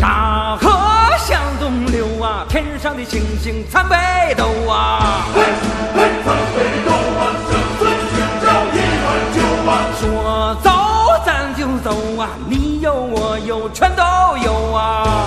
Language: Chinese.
大河向东流啊，天上的星星参北斗啊，参北斗，一。说走咱就走啊，你有我有全都有啊。